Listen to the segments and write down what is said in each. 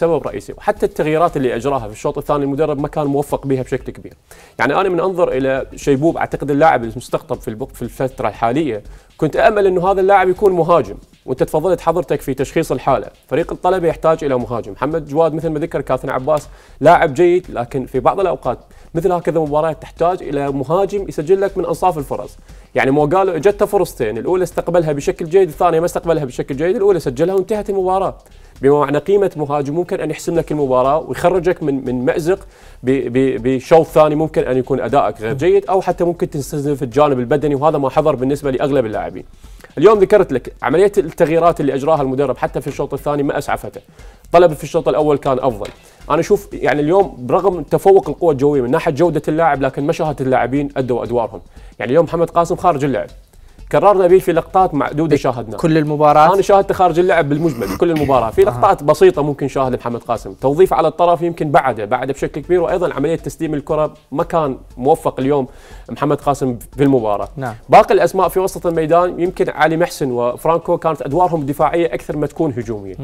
سبب رئيسي. وحتى التغييرات اللي إجراها في الشوط الثاني المدرب ما كان موفق بها بشكل كبير. يعني أنا من أنظر إلى شيبوب أعتقد اللاعب المستقطب في في الفترة الحالية كنت امل إنه هذا اللاعب يكون مهاجم. وانت تفضلت حضرتك في تشخيص الحالة. فريق الطلبة يحتاج إلى مهاجم. محمد جواد مثل ما ذكر كابتن عباس لاعب جيد لكن في بعض الأوقات مثل هكذا مباريات تحتاج إلى مهاجم يسجل لك من أنصاف الفرص. يعني مو قالوا اجته فرصتين الأولى استقبلها بشكل جيد الثانية ما استقبلها بشكل جيد الأولى سجلها وانتهت المباراة. بما معنى قيمة مهاجم ممكن أن يحسم لك المباراة ويخرجك من من مأزق بشوط ثاني ممكن أن يكون أدائك غير جيد أو حتى ممكن تستخدم في الجانب البدني وهذا ما حضر بالنسبة لأغلب اللاعبين. اليوم ذكرت لك عملية التغييرات اللي أجراها المدرب حتى في الشوط الثاني ما أسعفته. طلب في الشوط الأول كان أفضل. أنا أشوف يعني اليوم برغم تفوق القوة الجوية من ناحية جودة اللاعب لكن ما شاهدت اللاعبين أدوا أدوارهم. يعني اليوم محمد قاسم خارج اللعب. كررنا به في لقطات معدودة شاهدناها كل المباراة. أنا شاهدت خارج اللعب بالمجمل كل المباراة. في لقطات آه. بسيطة ممكن شاهد محمد قاسم. توظيف على الطرف يمكن بعده بعده بشكل كبير وأيضا عملية تسليم الكرة ما كان موفق اليوم محمد قاسم في المباراة. نعم. باقي الأسماء في وسط الميدان يمكن علي محسن وفرانكو كانت أدوارهم دفاعيه أكثر ما تكون هجومية.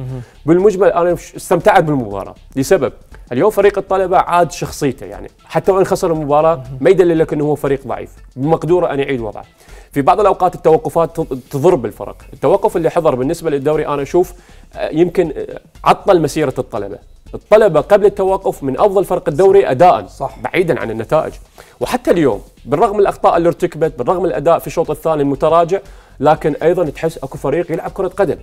بالمجمل أنا استمتعت بالمباراة. لسبب؟ اليوم فريق الطلبة عاد شخصيته يعني حتى وإن خسر المباراة ما يدلل لك إنه هو فريق ضعيف. بمقدورة ان يعيد وضعه. في بعض الأوقات التوقفات تضر بالفرق. التوقف اللي حضر بالنسبة للدوري أنا أشوف آه، يمكن آه، عطل مسيرة الطلبة. الطلبة قبل التوقف من أفضل فرق الدوري اداء صح. بعيدا عن النتائج. وحتى اليوم بالرغم من الأخطاء اللي ارتكبت بالرغم من الأداء في الشوط الثاني المتراجع لكن أيضا تحس أكو فريق يلعب كرة قدم.